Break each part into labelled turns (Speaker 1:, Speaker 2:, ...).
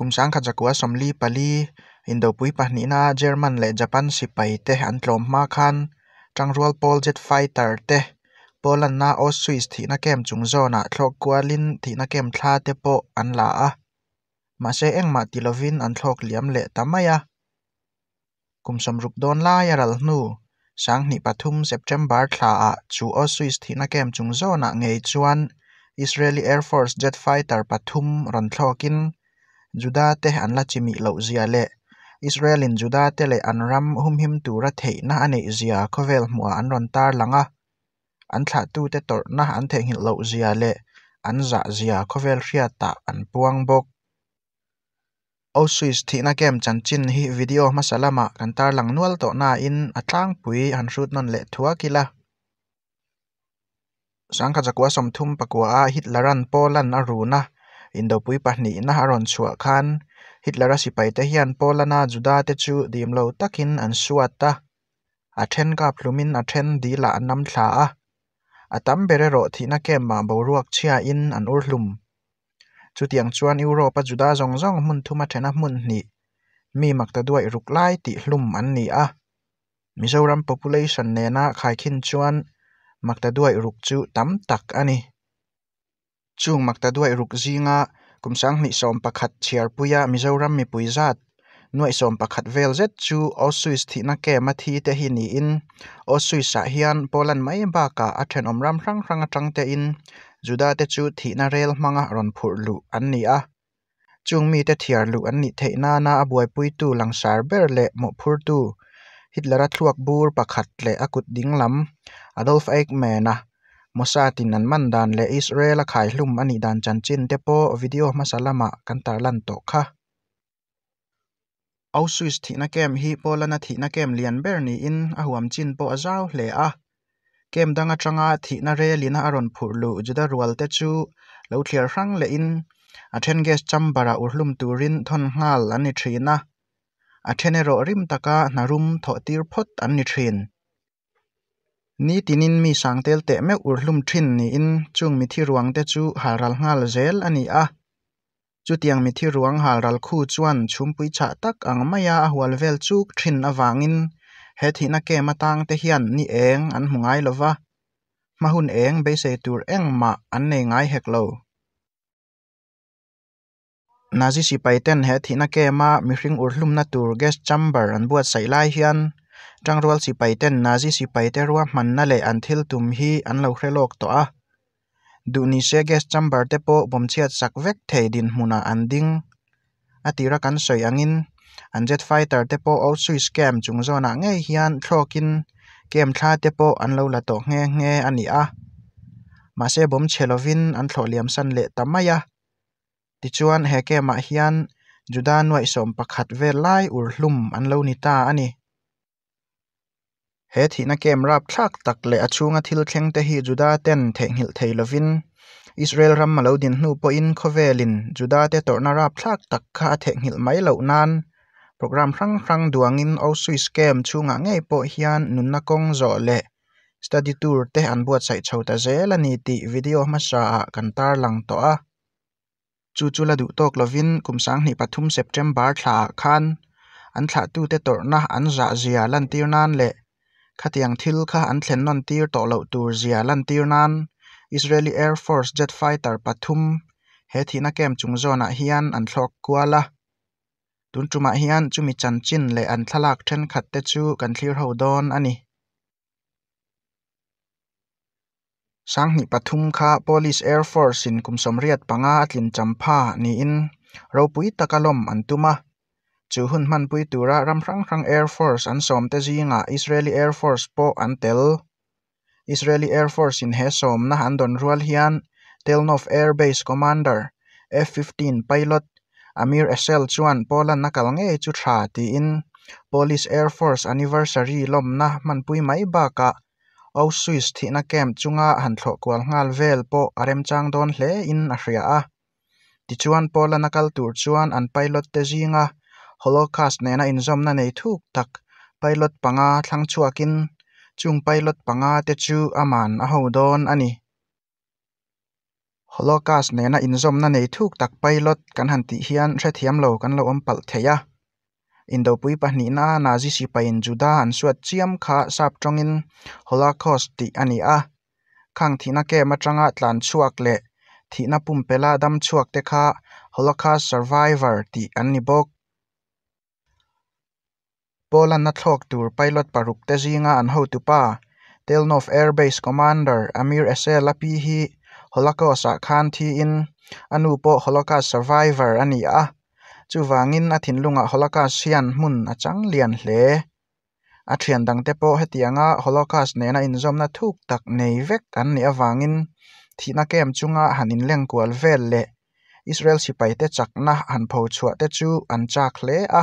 Speaker 1: กุมสังขจักวสมลีปลีอินโดปุยปานีนาเยอรมันและญี่ปุ่นสิไปเตอันตรมมาคันจังรัลโพลเจดไฟเตอร์เตโอลนนาออสซวิสที่นักเกมจุงโซนาทรกวาลินที่นักเกมทลาเตโปอันลาอะมาเซเอ็งมาติลวินอันทรกเลียมเละตามายะกุมสมรุกโดนลายรัลนูสังนิปทุมเซปเทมบาร์ทลาจูออสซวิสที่นักเกมจุงโซนาเงยจวนอิสราเอลแอร์ฟอร์สเจดไฟเตอร์ปทุมรันทรกิน juda te an la chimi lo zia le Israel in juda te le an ram hum him tu ra thei na ane zia khovel hmua an ron tar langa an thla tu te tor na an the hin lo zia le an za zia khovel hria ta an puang bok o suis thi na kem chan chin hi video masalama kan tar lang nual to na in atlang pui han rut non le thua kila sangka jakwa som thum pakwa a hit laran polan a runa อินโดปุยปะนีนะฮารอนชัวคันฮิตเลอร์สิไปเตียนโปลนาจุดาเตจูดีมโลตักินอันชัวตาอาเทนกับลูมินอาเทนดีละน้ำชาอาตัมเบเรโรที่นักเกมมาบรวกเชียอินอันอุลลุมจุดยังชวนยุโรปจุดาจงจงมุนทุมาเทนมุนนี่มีมักตะด้วยรุกไล่ติลุมอันนี้อะมิเจอรัม population เนน่าขายขินชวนมักตะด้วยรุกจุดตั้มตักอันนี้จูงมักตะด้วยรุกซีงะคุมสังนิสอมปะขัดเชียร์ปุยะมิเจารัมมิปุยซัดน่วยสอมปะขัดเวลเซจูออสุยสตินักเกมาทีเตหินีอินออสุยสะเฮียนโปแลนด์ไม่บ้ากาอัจฉริอมรัมรังรังจังเตอินจุดาเตจูทินาเรลมังะรอนผุลูอันนี้อะจูงมีเตเทียร์ลูอันนี้เทนานาอบวยปุยตูหลังสาร์เบอรเละหมอพูลูฮิตเลอร์ทลวกบูร์ปะขัดเละอกุดดิ้งลัมอดอลฟ์เอกแมนะมซาตินันมันดานเละอิสเรลขายลุ่มอันนี้ดานจันจินเดโปวิดีโอมาสลามะกันตาลันโตค่ะเอาสวิสทีนักเกมฮีโปแลันทีนักเกมเลียนเบอร์นีอินอาหัวมจินโปอาเจ้าเลอาเกมดังอาจังยาที่นาเรลินาอรอนพูดลู่จุดารวลเตจูแล้วเทียร์ฟังเลอินอาเทนเกสจัมบาราอุลุมตูรินทอนฮัลอันนิทรีนะอาเทนเอโรริมตะกานารุมทอตีร์พอดอันนิทรีนนี่ตินินมีสังเตลเตะแม่อุลลุมทินนี่อินจุงมีที่รวงเตจูหารัลงาลเจลอันนี้อ่ะจุดยังมีที่รวงหารัลคู่จวนชุมปุยชะตักอังมายาหัวเวลจูกทินอวังอินเฮตินักเกมาตังเตเฮียนนี่เองอันหงายเลยวะมาหุ่นเองไปเซตูร์เองมาอันเนง่ายเฮกโลนาจิสิไปเต้นเฮตินักเกมามีเรื่องอุลลุมนาตูร์เกสจัมเบอร์อันบวชใส่ไล่เฮียนจังรวลสิไปเต้นนาซีสิไปเตรัวมันนั่นเลยอันทิลตุมฮีอันเราเครโลกตัวอ่ดูนิเซเกสจัมบาร์เตโปบอมเชียดสักเวกเทดินมุนาอันดิงอติรักันสวยอังินอันเจ็ดไฟเตอร์เตโปเอาสุยสแกมจุงโซนางเงียฮิอันทรอกินเกมทาเตโปอันเราละตกเงยเงยอันนี้อ่ะมาเซบอมเชลวินอันโรเลียมสันเลตัมมายะติจวนเฮเกมาฮิอันจุดานวยสมประคัดเวลไลอุลลุมอันเรานิตาอันนี้เฮที่นักเกมรับชักตักเลอาชูงทิลเชงเตฮีจุดาเตนเทงหิลเทลวินอิสราเอลรำมาเลวดินนูปอินโคเวลินจุดาเตตอนารับชักตักคาเทงหิลไม่เลวนานโปรแกรมฟังฟังดวงอินออสวิสเกมชูงง่าปอเฮียนนุนนักงจอเลสตัดดิทูร์เตอันบวชใส่ชาวตาเซลนีติวิดีโอมาชากันตาลังตัวจูจูลาดูโตกลวินกุมสังหิปทุมเซปเทมบาร์ทาคันอันทัดตูเตตอนาอันจาเจียลันตีนานเล่ขัดยังทิลข้าอันเซนนันตีร์ต่อเล่ตูร์เซียลันตีร์นั้นอิสราเอลแอร์ฟอร์สเจ็ตไฟเตอร์ปัทุมเฮทีนักเกมจุงโซนาฮิยันอันทอกกัวละตุนจุมาฮิยันจุมิจันจินเลอันทลักเช่นขัดเตจูกันทิลฮาวดอนอันนี้สังหิปัทุมค่ะพอลิสแอร์ฟอร์สินกุมสมเรียดปังอาตินจัมพานีอินเราปุ้ยตะกลมอันตุมาจู่หุ่นมันปุยตัวระรำรังรังแอร์ฟอร์สอันสมเตจิงะอิสราเอลแอร์ฟอร์สโปอันเตลอิสราเอลแอร์ฟอร์สินเฮสมนะฮันดอนรัวฮิอันเทลนอฟแอร์เบสคอมมานเดอร์เอฟฟิฟตีนพายล็อตอามิร์เอเซลชวนโปลันนักลังเอจุทราตีอินโพลิสแอร์ฟอร์สอันนิเวอร์ซารีลมนะมันปุยไม่บ้ากะเอาสวิสที่นักเกมจุงะหันทโลกวัลงานเวลโปอาร์มจังดอนเลอินอาเรีย่ะที่ชวนโปลันนักลตูรชวนอันพายล็อตเตจิงะ holocaust nena i n z o m n a nei thuk tak pilot panga thlang chuakin chung pilot panga te chu aman a ho d o n ani holocaust nena i n z o m n a nei thuk tak pilot kan han tih i a n hre thiam lo kan lo om p a l t h e y a indopui p a n i n a nazi sipain juda an suat chiam kha sap tawngin holocaust t i ani a khang thina kem atanga tlan chuak le thina pum pela dam chuak te kha holocaust survivor ti an ni b a k Poland na thlawk tur pilot paruk te zinga an ho tupa Telnov Air Base Commander Amir Esel api hi Holocaust a khan thi in anu pawh Holocaust survivor ani a chuwangin a thin lunga Holocaust sian hmun achang lian hle a thian dang te pawh hetianga Holocaust nena inzawmna thuk tak nei vek an ni awangin thina kem chunga hanin lengkual vel le Israel sipai te chakna han pho chuah te chu an chak hle a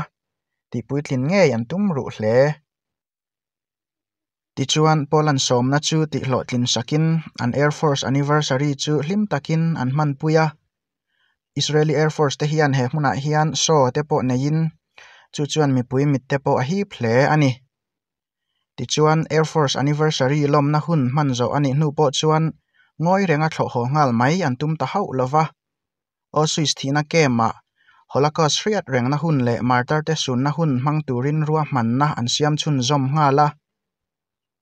Speaker 1: ti puithlin nghe an tum ru hle ti chuan poland som somna chu ti hlawtlin sakin an air force anniversary chu hlim takin an man puya israeli air force te hian he hmunah hian so te pawh nein chu chuan mipui mit te pawh a hi hle ani ti chuan air force anniversary lawmna hun hman zo ani hnu pawh chuan ngawi renga thlawh haw ngal mai an tum ta hau lova o swiss thina kema ah. Holocaust riat reng na hun le martyr te sun na hun mang turin rua man na an siam chun zom nga la.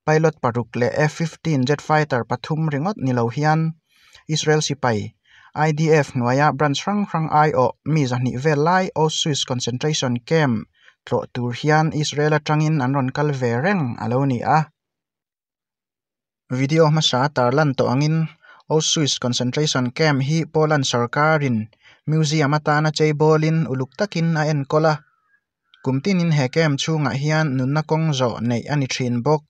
Speaker 1: Pilot paruk le F-15 jet fighter pathum ringot nilo hian Israel sipai IDF nuaya branch rang rang ai o mi zahni ve lai o Swiss concentration camp tlo tur hian Israel atangin an ron kal ve reng alo ni a. Video ma sa tarlan to angin o Swiss concentration camp hi Poland sarkarin museum atana chei bawlin uluk takin a en kawla kumtinin he kem chhungah hian nunna na kong zo a ni thin bawk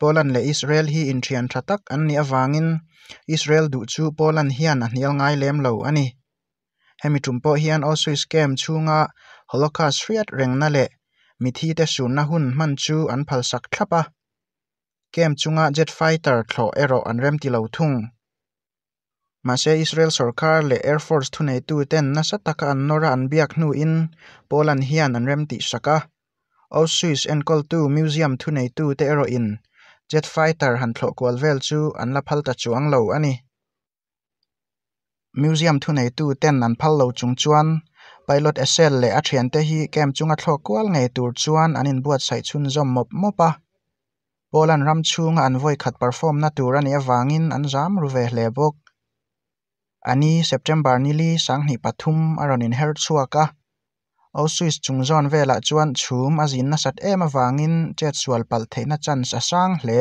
Speaker 1: Poland le Israel hi in thian tha tak an ni avangin Israel duh chu Poland hian a hnial ngay lem lo ani hemi tum pawh hian Auschwitz kem chunga Holocaust riat rengna le mithi te sun na hun man chu an phal sak thlapa chu chunga jet fighter thlo ero an rem ti lau thung mà xe Israel sarkar le Air Force thu này tu ten nasa taka an nora an biak hnu in Poland hian an rem tih saka Auschwitz and Kol tu museum thu này tu te ero in jet fighter han thlo kwal vel chu an la phal ta chuang lo ani museum thu này tu tên an phal lo chung chuan pilot SL le athian te hi kem chunga thlo kwal ngai tur chuan anin buat sai chun zom mop mopa Poland ram Chung an voi khat perform na tur ani awangin an zam ruve hle ani september nili sanghni pathum aronin her chuaka chung chungzawn velah chuan chhum a zin na sat em awangin che chual pal theihna chance a sang hle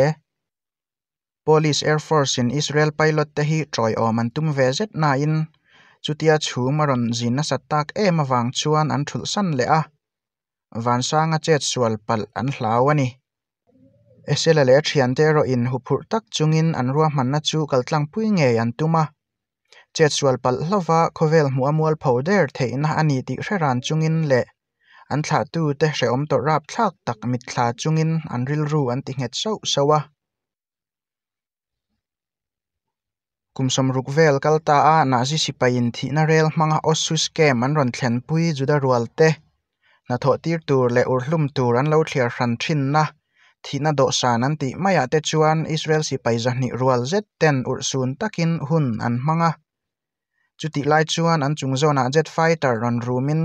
Speaker 1: police air force in israel pilot te hi troi awm an tum ve zet na in chutia chhum a ron zin na sat tak em awang chuan an thul san le a van sanga che chual pal an hlau ani esela le thian te ro in hupur tak chungin an ruah man na chu kaltlang pui nge an tuma chual pal hlova khovel mu amol pho der theina ani ti hreran chungin le an thla tu te hre om to rap thlak tak mit thla chungin an ril ru an ti nget so sowa kumsom rukvel kalta a na ji sipain thi na rel manga osus ke man ron thlen pui juda rual te na tho tir tur le ur hlum tur an lo thliar hran thin na thi na do san an ti maya te chuan israel sipai zahni rual zet ten ur sun takin hun an manga จุติไลชวนอันจุงโซนาเจ็ดไฟเตอร์รอนรูมิน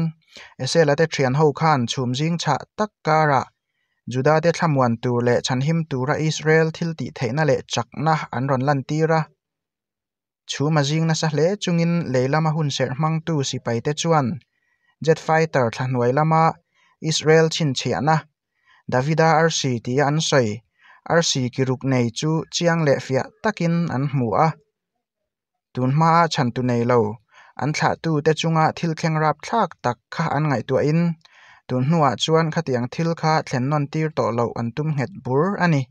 Speaker 1: เอเซและเตเทียนเฮาคันชุมจิงชะตักการะจุดาเตทัำวันตูเละฉันฮิมตูระอิสราเอลทิลติเทนะเลจักนะอันรอนลันตีระชูมาจิงนะสะเลจุงินเลลามาหุนเซรมังตูสิไปเตชวนเจ็ดไฟเตอร์ทันไวลามาอิสราเอลชินเชียนะดาวิดาอาร์ซีตีอันซอยอาร์ซีกิรุกเนจูเจียงเลฟิอาตักินอันมัวุนมาฉันตุในเลอันสะตูแต่จุงอาทิลเคงรับชักตักข้าอันไงตัวอินตุนหัวชวนขะเตียงทิลข้าเส้นนอนตีต่อเลอันตุมเห็ดบูร์อันนี้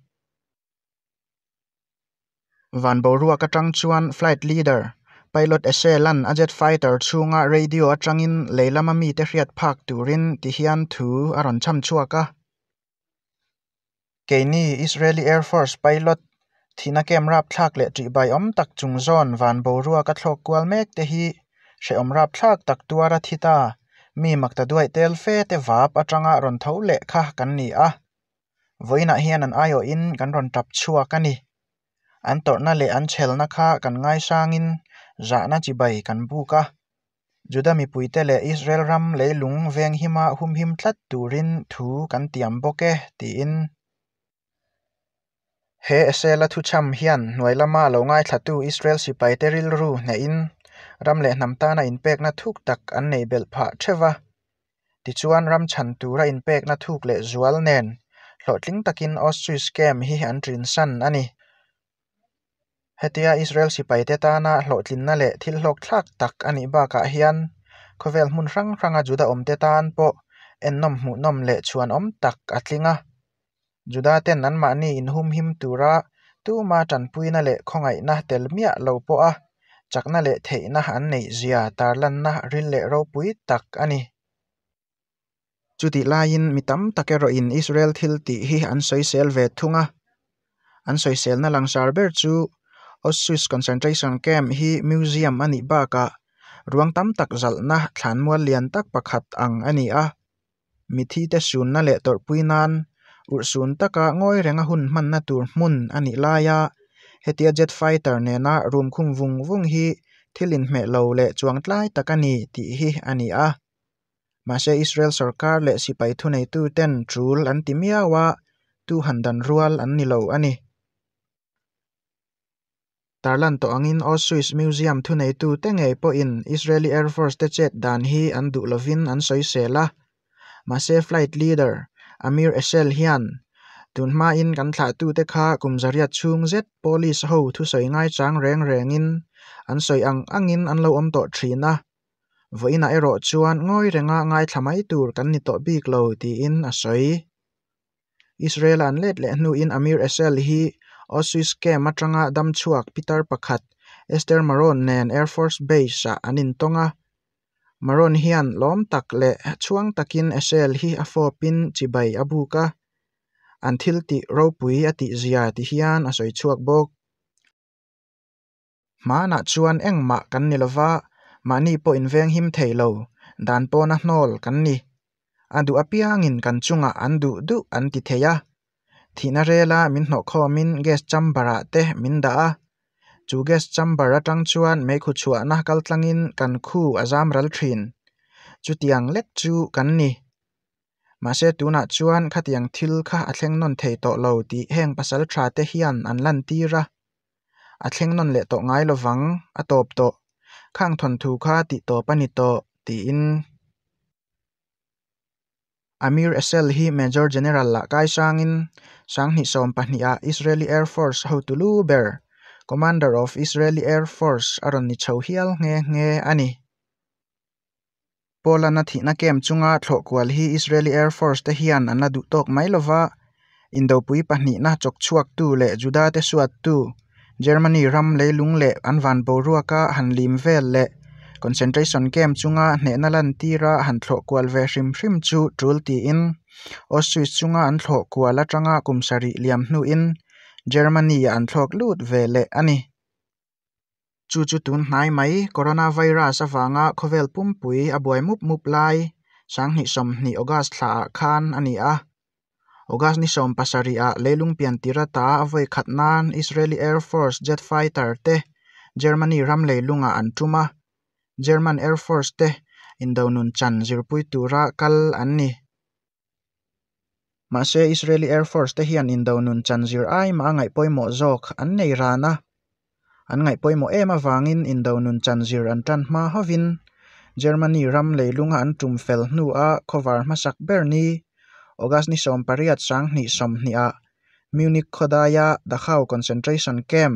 Speaker 1: วันบรัวกระังชวนฟลายต์ลีดเดอร์พายโลุเอเชลันอาเจตไฟเตอร์ชูงาเรดิโอจังอินเลยละมามีเทเรียดพักตูรินที่เฮียนทูอารอนชัมชัวกะเกนี่อิสราเอลแอร์ฟอร์สพายโลุทีนักเกมรับทักเละจีใบอมตักจุงซอนวานโบรัวกระโถกกวลเมกเตฮีเชอมรับทักตักตัวรัติตามีมักตะด้วยเตลเฟเตวาบอจังอรอนเทาเละค่ะกันนี่อะวันาเฮียนันอายอินกันรอนจับชัวกันนี่อันตอนา่เลอันเชลนะคะกันง่ายช่างอินจะน่าจีใบกันบุกะจุดามีปุยเตเลอิสราเอลรัมเลลุงเวงหิมาหุมหิมทัดตูรินถูกันเตียมโบเกตีอิน he asela thu cham hian hnuai lama lo ngai thlatu Israel sipai teril ru nein ram le hnam ta na in pek na thuk tak an nei bel pha thewa ti chuan ram chan tura in pek na thuk le zual nen hlotling takin ostrich scam hi an trin san ani hetia Israel sipai te ta na hlotlin na le thil hlok thlak tak ani ba ka hian khovel hmun rang ranga juda om te tan po en nom hmu nom le chuan om tak atlinga judaten nan ma ni in hum him tura tuma tanpuina leh khongai na telmia lo po a chakna leh theina an nei zia tarlan na ril leh ro pui tak ani chuti lain mitam takero in israel thil ti hi an soisel ve thunga an soisel na langsar ber chu auschwitz concentration camp hi museum ani ba ka ruang tam tak zalna thlanmual lian tak pakhat ang ani a mithi te sunna le torpuinan อุสุนตะกะง่อยเรงหุ่นมันนาตูมุนอันนีิลายะเฮติอาเจดไฟเตอร์เนี่ยนารวมคุ้มวุงวงฮีที่ลินเมลเละจวงไล่ตะกันนี่ติฮีอันนีิอะมาเชอิสราเอลสกัดเละสิไปทุในตูเตนจูลอันติมียาวะตูหันดันรัวอันนีิโลอันนี้ตาลันตัวอังอินออสสิสมิวเซียมทุในตูเตงไอโปอินอิสราเอลแอร์ฟอร์สเตจตดานฮีอันดูลวินอันซอยเซล่ามาเชฟไลท์ลีดเดอร์ amir esel hian tun hma in kan thla tu te kha kumzaria chung zet police ho thu soi ngai chang reng reng in an soi ang angin an lo om to thina voina ero chuan ngoi renga ngai thlamai tur kan ni to bik lo ti in a soi Israel an let le nu in Amir Esel hi Osis ke matanga dam chuak Peter Pakhat Esther Maron nen Air Force Base sa anin tonga มารอนเฮียนล้อมตักและช่วงตะกินเอเซลฮีอฟอร์ปินจิบัยอบูกะอันทิลติโรปุยอติจิยาติเฮียนอสอยชวกบกมานาชวนเองมากันนิลวามานีปอินเวงฮิมเทโลดานปนานอลกันนิอันดูอปิอางินกันชุงอันดูดูอันติเทยาทีนาเรลามินหนอคอมินเกสจัมจูเกสจัมบาร์ตังชวนไม่คุชัวนักกัลตังอินกันคู่อาซามรัลทรินจุดยังเล็กจูกันนี่มาเสตูนักชวนขัดยังทิลค่ะอัลเลงนนเทโตเลวดีแห่งปัสสลทราเตฮิอันอันลันตีระอัลเลงนนเลโตไงลวังอัตบโตข้างทนทูค่ะติโตปนิโตตีอินอามิร์เอสเซลฮีเมเจอร์เจเนอเรลละกายสังอินสังหิสอมปัญญาอิสราเอลแอร์ฟอร์สฮาตูลูเบอร์ commander of Israeli Air Force aron ni chho hial nge nge ani Poland na thina kem chunga thlokkwal hi Israeli Air Force te hian anna du tok mai lova indo pui pahni na chok chuak tu le juda te suat tu Germany ram le lung le anwan borua ka hanlim vel le concentration camp chunga hne nalan tira han thlo kwal ve hrim hrim chu trul ti in Auschwitz chunga an thlo kwal atanga kumsari liam hnu in เยอรมนีอันทอกลูดเวเลอันนี้จู่จู่ตุนหายไหมโคโรนาไวรัสฟังอ่ะโคเวลปุ่มปุยอบวยมุบมุบไลสังหิสมนิออกัสลาคานอันนี้อ่ะออกัสนิสมปัสริอาเลลุงเปียนติระตาอวัยขัดนานอิสราเอลแอร์ฟอร์สเจ็ตไฟเตอร์เตเยอรมนีรำเลลุงอ่ะอันทุมาเยอรมันแอร์ฟอร์สเตอินดานุนจันจิรปุยตวระกัลอันนี้ Mà xe Israeli Air Force te hiện in do nun chanjir ai ma ngai poimo jok an nei rana an ngai em, mà wangin e in do nun chanjir an tan ma hovin Germany ram lấy leilunga an tum fel nu a khovar ma sak ber ni August ni som pariat sang ni som ni a Munich khodaya Dachau concentration camp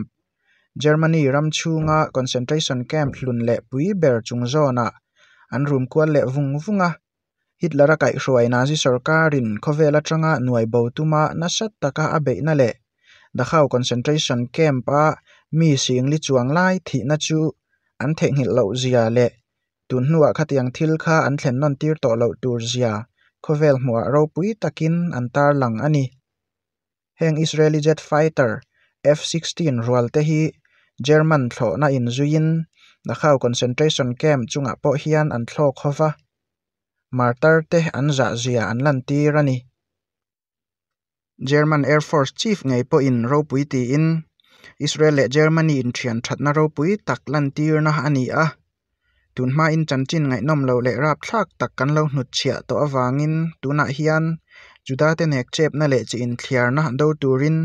Speaker 1: Germany ram chunga concentration camp lun le pui ber chung zona an rum kwa le vung vunga ฮิตลาร์ไก่สวยนาซีสอร์การินคอเวลาจังอาหน่วยบาตุมาหน้าสัตตะกาอเบนั่นแหละดะเข้าคอนเซนเทรชันเคมป้ามีเสียงลิจวงไล่ที่นัจูอันเทงหิตเหลวเซียแหละตุนหัวขัดยังทิลค้าอันเซนนอนตีร์ต่อเหลวาตูร์เซียคอเวลหัวเราปุ้ยตะกินอันตาลังอันนี้แห่งอิสราเอลเจ็ตไฟเตอร์ F16 รัวลเทฮีเยอรมันโถน่าอินซูยินดะเข้าคอนเซนเทรชันเคมจุงอาโปเฮียันอันโลกฮัฟ้า martar te an za zia an lan tir ani German Air Force Chief ngai po in ro pui ti in Israel le Germany in thian thatna ro pui tak lan tir na ani a tun ma in chan chin ngai nom lo le rap thak tak kan lo hnut chia to awangin tuna hian juda te nek chep na le chi in thliar na do turin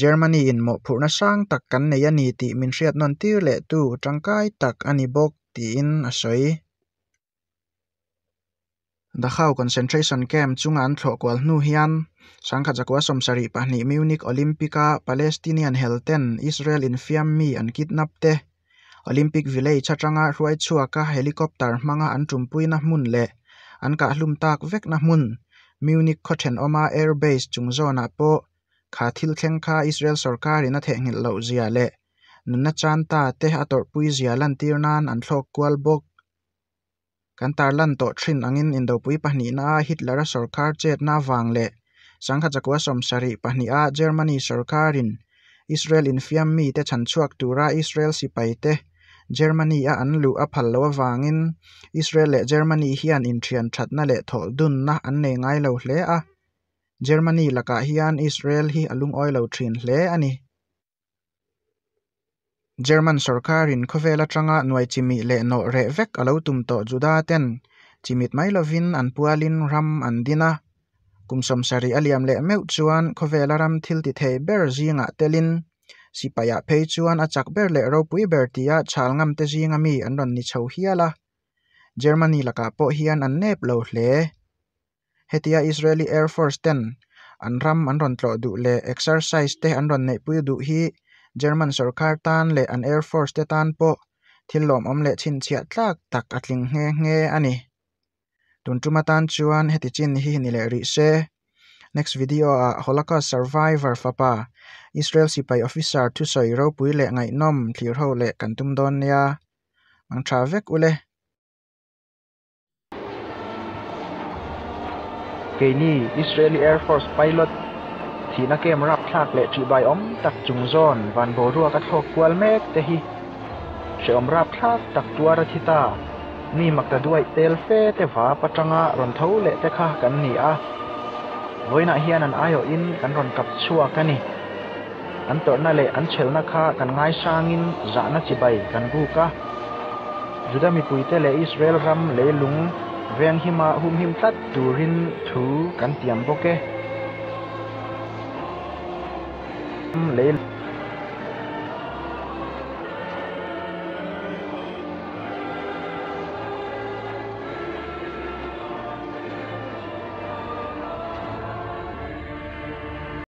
Speaker 1: Germany in mo phurna sang tak kan nei ani ti min hriat non tir le tu tangkai tak ani bok ti in a soi ดาข้าวคอนเซนทรชันแคมป์จุงอันโถกวลนูฮิยันสังขจักวสมสรีปานิมิวนิกโอลิมปิกาปาเลสไตินียนเฮลเทนอิสราเอลอินฟิอมมีอันกิดนับเตโอลิมปิกวิเลชัตรังอารวยชัวกาเฮลิคอปเตอร์มังอันจุมพุยนักมุนเละอันกะลุมตากเวกนักมุนมิวนิกคอเทนออมาแอร์เบสจุงโซนาโปคาทิลเคนคาอิสราเอลสรการินทเทงเลลาวเซียเละนุนัจันตาเตอตตร์ปุยเซียลันตีรนันอันโถกวลบกกันตาลันโตชินอังินอินดดปุยปานีนาฮิตเลอร์สุรคาร์เจตนาวังเลสังขจักวสมสริปานีอาเยอรมนีสุรคารินอิสราเอลอินฟิอมมีเตชันชวกตูราอิสราเอลสิไปเตเยอรมนีอาอันลูอพัลโลวังอินอิสราเอลเยอรมนีฮิอันอินทรียนชัดนาเลทอลดุนนาอันเนงไงเลวเลอะเยอรมนีลักกะฮิอันอิสราเอลฮิอลุงออยเลวทรินเลอันนี้ German sarkarin k o v e l a tanga n u a i chimi le no re vek a l a u tum to juda ten chimit mai lovin an pualin ram an dina kumsom sari aliam le meu chuan k o v e l a ram t i l ti thei ber zinga telin sipaya p e i chuan achak ber le r a u pui ber tia c h a l ngam te zinga mi an ron ni c h a u hiala Germany laka po hian an nep lo l e hetia Israeli Air Force ten an ram an ron tlo du le exercise te an ron n e pui du hi German sarkar tan le an Air Force te tan po thil lom om le chin chia tlak tak atling nge nge ani tun tuma tan chuan heti chin hi ni le ri se next video a holocaust survivor fapa israel sipai officer thu soi ro pui le ngai nom thlir ho le kan tum don nia ang tha vek ule keini israeli air force pilot ทีนักเกมรับพลาดเละจีใบอมตักจุงซอนวันโบรัวกระทกกวลเมกเตฮิเช่อมรับพลาดตักตัวรทิตานี่มักจะด้วยเตลเฟเตฟาปัจงะรอนเทาเละเตค่ากันนี่อ่ะโดยนาเฮียนันอายอินกันรอนกับชัวกันนี่อันตัวนั่นเละอันเชลนักฆ่ากันง่ายสร้างอินจานาจีใบกันกูกะจุดามีปุยเตเลอิสราเอลรัมเลลุงเวียงหิมาหุมหิมตัดดูรินถูกันเตียมโอเก嗯，你。